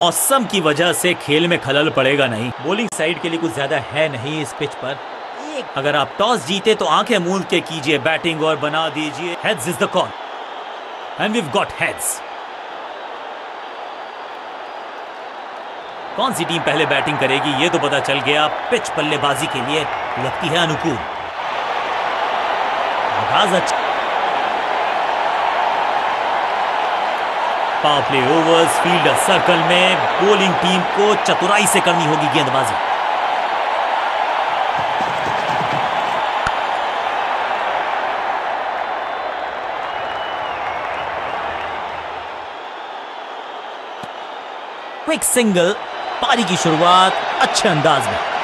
मौसम की वजह से खेल में खलल पड़ेगा नहीं। बॉलिंग साइड के लिए कुछ ज़्यादा है नहीं इस पिच पर। अगर आप टॉस जीते तो आँखें मूंद के कीजिए बैटिंग और बना दीजिए। Heads is the call and we got heads कौन सी टीम पहले बैटिंग करेगी, ये तो पता चल गया। पिच बल्लेबाजी के लिए लगती है अनुकूल। आगाज़ अच्छा power play overs fielder circle में बॉलिंग टीम को चतुराई से करनी होगी गेंदबाजी। क्विक सिंगल पारी की शुरुआत, अच्छे अंदाज में।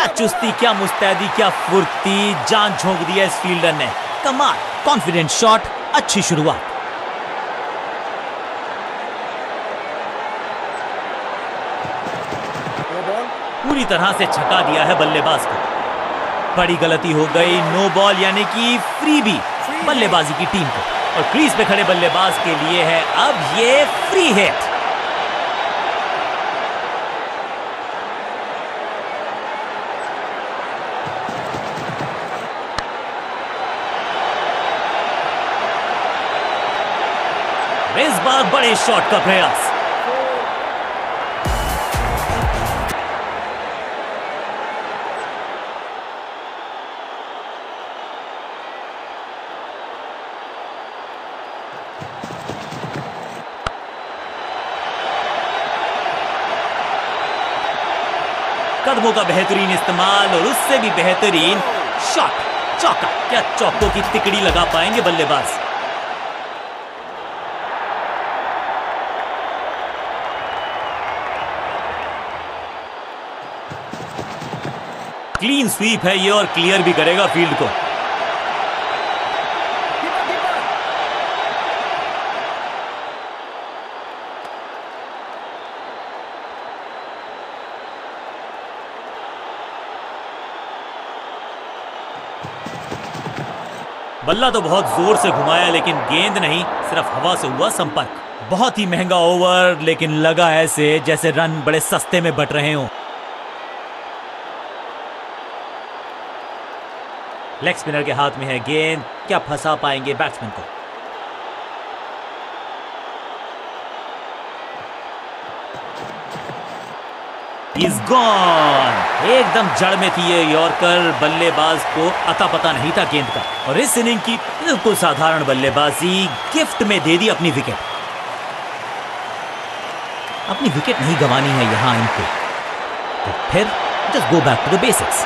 क्या चुस्ती क्या मुस्तैदी क्या फुर्ती जान झोंक दिया इस फील्डर ने। कमाल कॉन्फिडेंट शॉट अच्छी शुरुआत। पूरी तरह से छका दिया है बल्लेबाज को। बड़ी गलती हो गई नो बॉल यानी कि फ्री भी बल्लेबाजी की टीम को। और क्रीज पे खड़े बल्लेबाज के लिए है अब ये फ्री हिट इस बार बड़े शॉट का प्रयास। कदमों का बेहतरीन इस्तेमाल और उससे भी बेहतरीन शॉट। चौका, क्या चौकों की तिकड़ी लगा पाएँगे बल्लेबाज? क्लीन स्वीप है ये और क्लियर भी करेगा फ़ील्ड को। बल्ला तो बहुत ज़ोर से घुमाया, लेकिन गेंद नहीं, सिर्फ़ हवा से हुआ संपर्क। बहुत ही महँगा ओवर लेकिन लगा ऐसे जैसे रन बड़े सस्ते में बट रहे हों। लेग स्पिनर के हाथ में है गेंद। क्या फंसा पाएँगे बैट्समैन को? इज़ गॉन एकदम जड़ में थी ये यॉर्कर बल्लेबाज को अता पता नहीं था गेंद का। और इस इनिंग की बिल्कुल साधारण बल्लेबाजी गिफ्ट में दे दी अपनी विकेट। अपनी विकेट नहीं गंवानी है यहाँ इनको। तो फिर just go back to the basics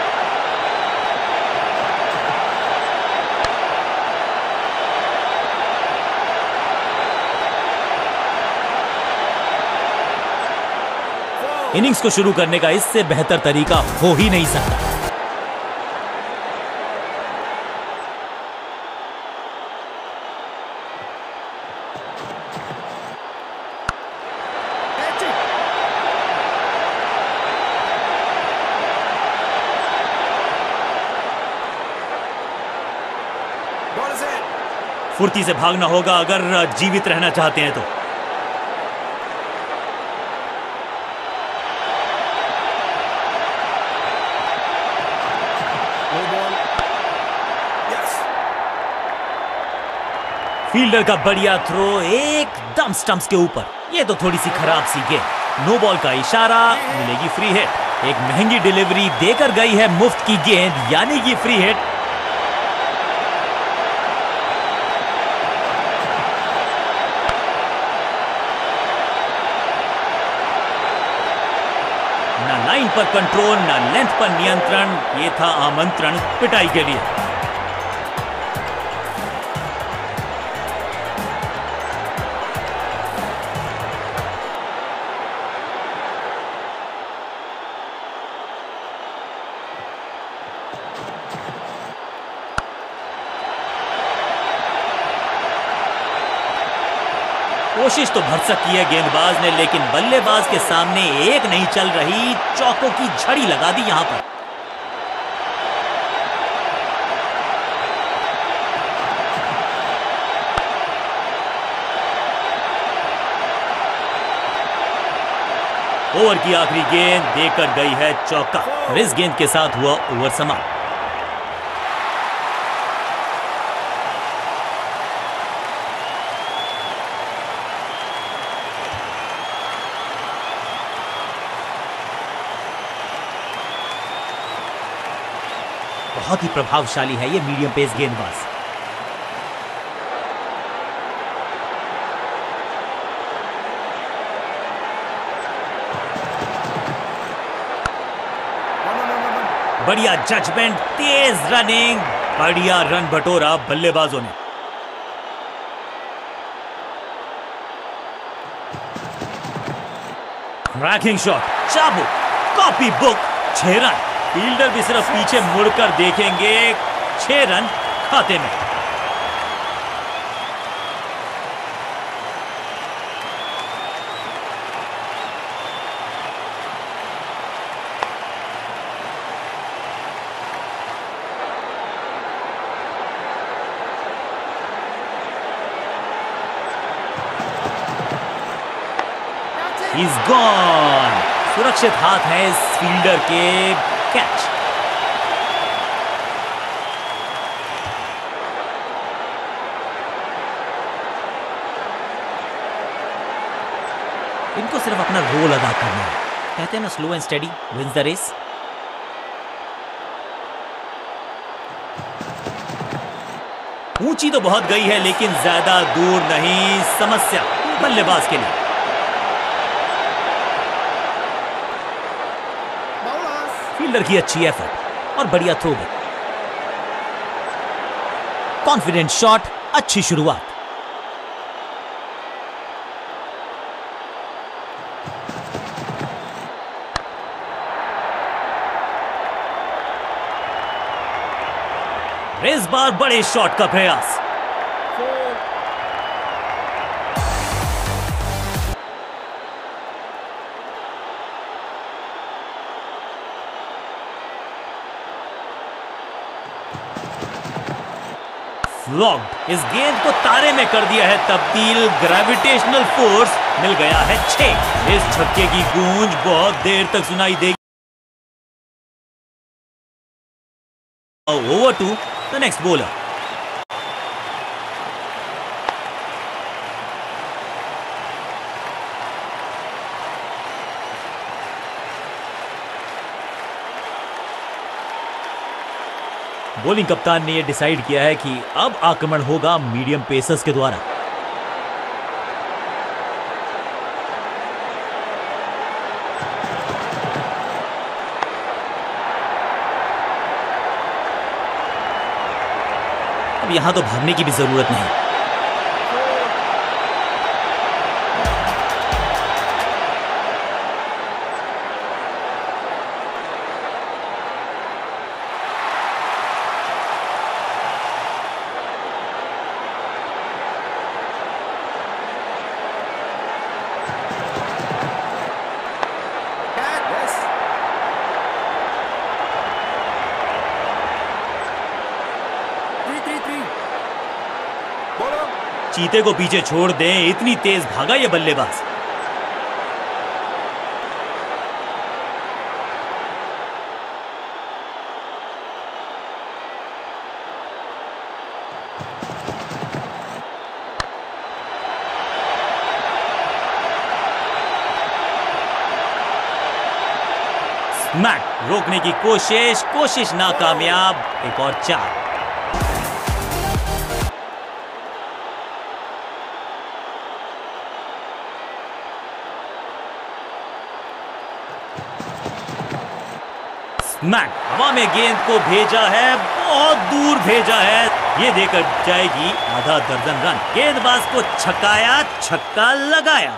innings को शुरू करने का इससे बेहतर तरीका हो ही नहीं सकता। फुर्ती से भागना होगा अगर जीवित रहना चाहते हैं तो। फील्डर का बढ़िया थ्रो एकदम स्टंप्स के ऊपर। ये तो थोड़ी सी खराब सी गेंद। नो बॉल का इशारा, मिलेगी फ्री हिट एक महँगी डिलीवरी देकर गई है मुफ़्त की गेंद, यानी कि फ्री हिट ना लाइन पर कंट्रोल ना लेंथ पर नियंत्रण। ये था आमंत्रण पिटाई के लिए। कोशिश तो भरसक की है गेंदबाज ने, लेकिन बल्लेबाज के सामने एक नहीं चल रही। चौकों की झड़ी लगा दी यहाँ पर। ओवर की आखिरी गेंद देकर गई है चौका। और इस गेंद के साथ हुआ ओवर समाप्त। बहुत ही प्रभावशाली है ये मीडियम पेस गेंदबाज बढ़िया जजमेंट तेज रनिंग बढ़िया रन बटोरा बल्लेबाजों ने। क्रैकिंग शॉट चाबू कॉपी बुक छह रन फील्डर भी सिर्फ़ पीछे मुड़कर देखेंगे। छह रन खाते में। He's gone. सुरक्षित हाथ है इस फील्डर के। कैच इनको सिर्फ़ अपना रोल अदा करना है। कहते हैं ना slow and steady wins the race ऊँची तो बहुत गई है, लेकिन ज़्यादा दूर नहीं, समस्या, बल्लेबाज के लिए। फील्डर की अच्छी एफर्ट और बढ़िया थ्रो भी कॉन्फिडेंट शॉट अच्छी शुरुआत. इस बार बड़े शॉट का प्रयास. फ्लॉग्ड इस गेंद को तारे में कर दिया है, तब्दील ग्रेविटेशनल फोर्स मिल गया है छे इस छक्के की गूंज बहुत देर तक सुनाई देगी। Over to the next bowler bowling कप्तान ने यह डिसाइड किया है कि अब आक्रमण होगा मीडियम पेसर्स के द्वारा। अब यहाँ तो भागने की भी ज़रूरत नहीं। चीते को पीछे छोड़ दें। इतनी तेज भागा ये बल्लेबाज। रोकने की कोशिश कोशिश नाकामयाब। एक और चार। मैक हवा में गेंद को भेजा है, बहुत दूर भेजा है। ये देकर जाएगी आधा दर्जन रन। गेंदबाज को छकाया, छक्का लगाया।